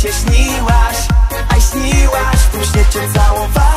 się śniłaś, a śniłaś Później cię całowałaś